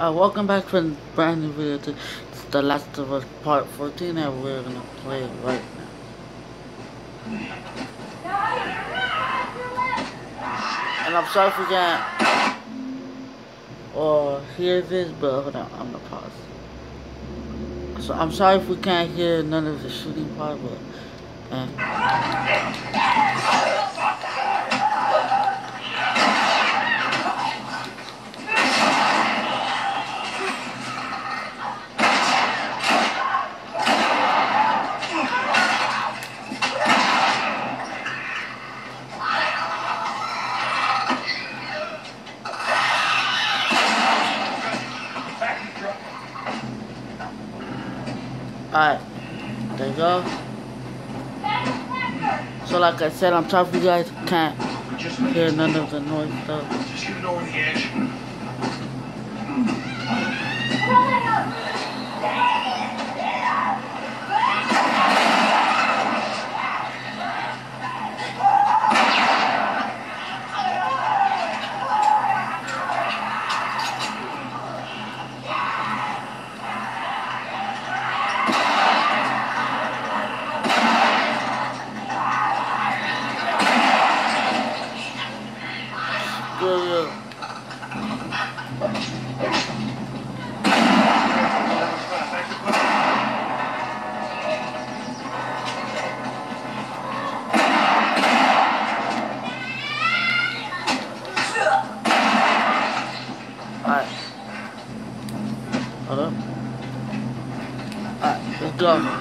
Uh, welcome back to a brand new video to The Last of Us Part 14 and we're gonna play it right now. And I'm sorry if we can't or hear this, but hold on, I'm gonna pause. So I'm sorry if we can't hear none of the shooting part, but uh, Alright, there you go. So like I said, I'm sorry if you guys can't hear none of the noise stuff. Just get it over the edge. Alright. Hold up. Alright, let's go.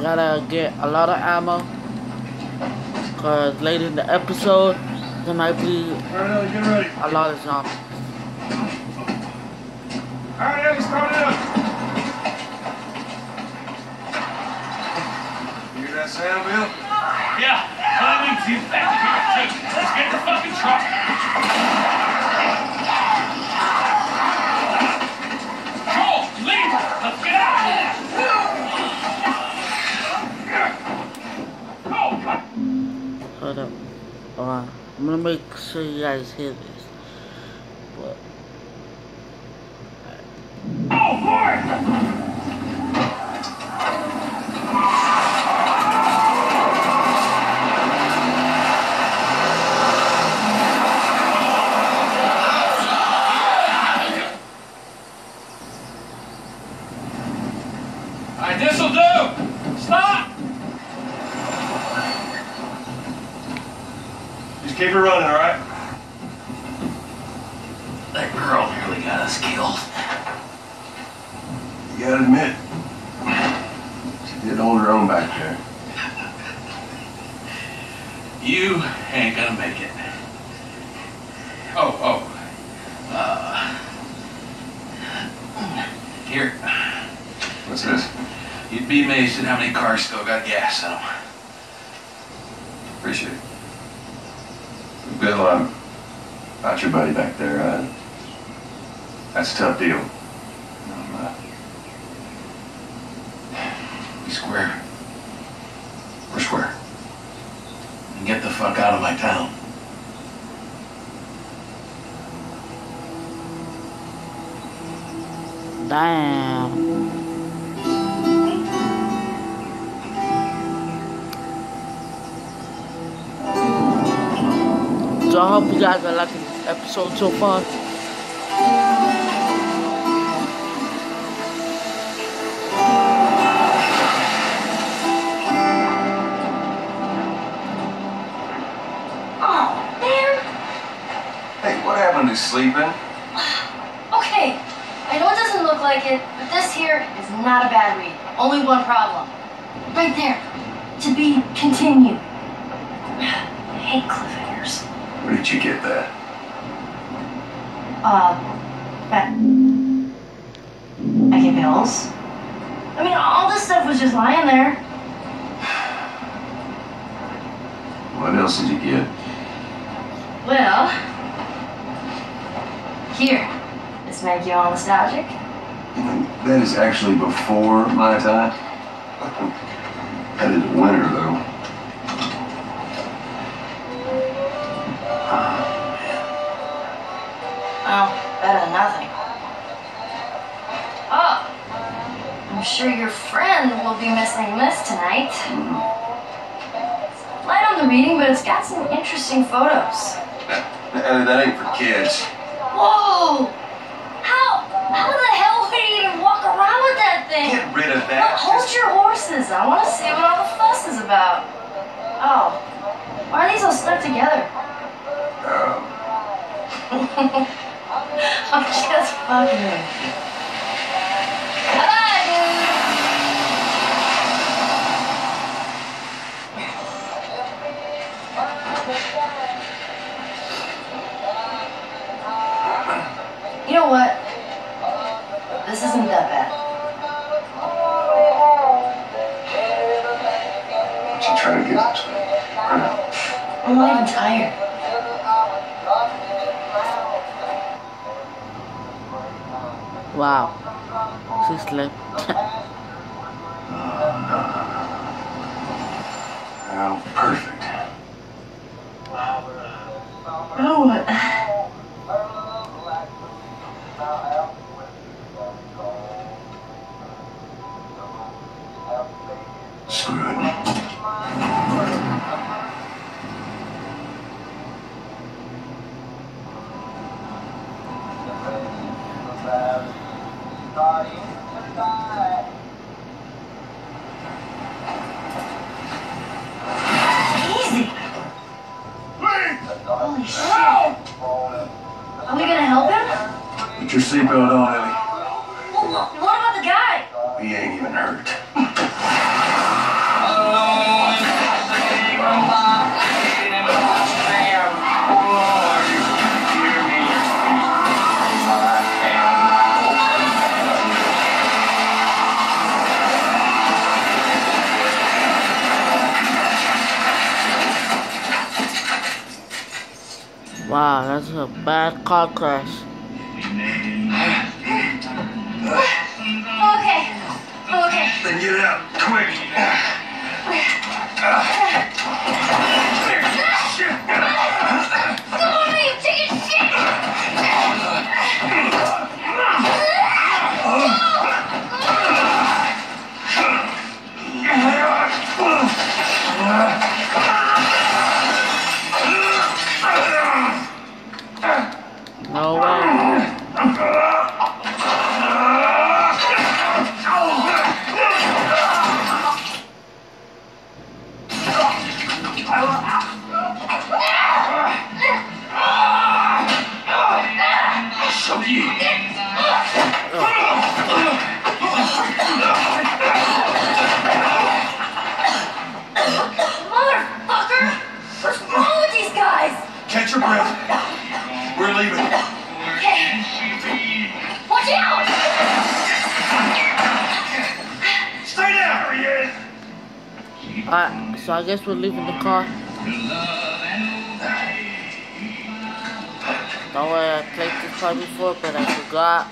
Gotta get a lot of ammo. Cause later in the episode, there might be Alright, a lot of zombies. Alright, Ellie, start it up. You hear that sound, Bill? Yeah. I need to back. Let's get the fucking truck. I'm gonna make sure you guys hear this. But keep it running, all right? That girl nearly got us killed. You gotta admit, she did hold her own back there. You ain't gonna make it. Oh, oh. Uh, here, What's this? you'd be amazed at how many cars still got gas in them. Appreciate it. Bill, um, about your buddy back there, uh, that's a tough deal. Um, uh, Be square we're square. and get the fuck out of my town. damn. I hope you guys are liking this episode so far. Oh, someone sleeping. Okay, I know it doesn't look like it, but this here is not a bad read. Only one problem. Right there. To be continued. I hate cliffhangers. Where did you get that? Uh, back. I in Bill's. I mean, all this stuff was just lying there. What else did you get? Well, here. This make you all nostalgic? You know, that is actually before my time. Sure your friend will be missing this tonight. Light on the reading, but it's got some interesting photos. That, that ain't for kids. Whoa! How how the hell would he even walk around with that thing? Get rid of that. hold your horses. I want to see what all the fuss is about. Oh, why are these all stuck together? Um, I'm just fucking what you trying to get us? Huh? I'm not even tired. Wow. She slept. Oh, perfect. You know what? Screw it. Put your on, Ellie. What about the guy? We ain't even hurt. Wow, that's a bad car crash. Then get out, quick. No way. I guess we're leaving the car. Don't worry, I played this part before, but I forgot.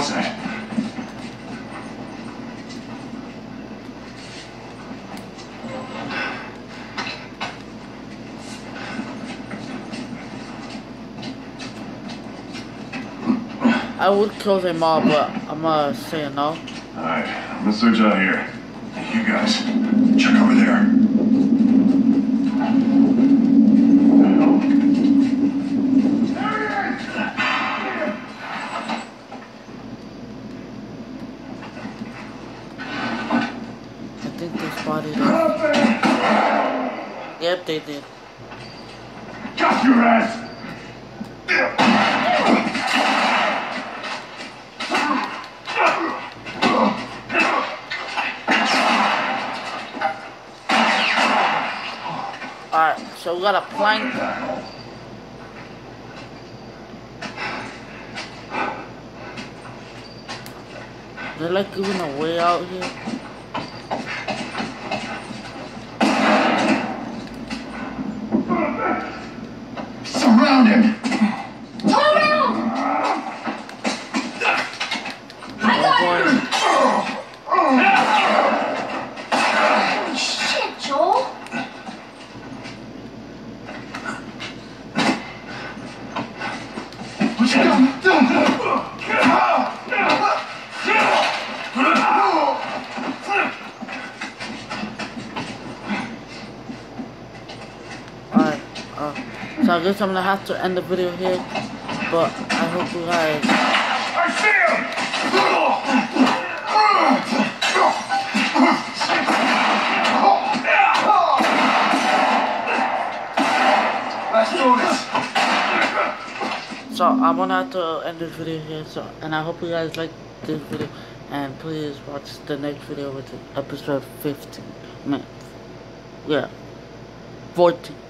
Was that? I would kill them all, but I'm uh, gonna say no. Alright. I'm gonna search out here. You guys, check over there. I think they spotted us. Yep, they did. Got your ass! Alright, so we got a plank. They're like giving a way out here. Surrounded! Turn around! I got you! Shit, Joel! What you Alright, uh, so I guess I'm gonna have to end the video here. But I hope you guys I see him! So I'm gonna have to end this video here. So and I hope you guys like this video and please watch the next video which is episode 15. Man, yeah, 14. Yeah.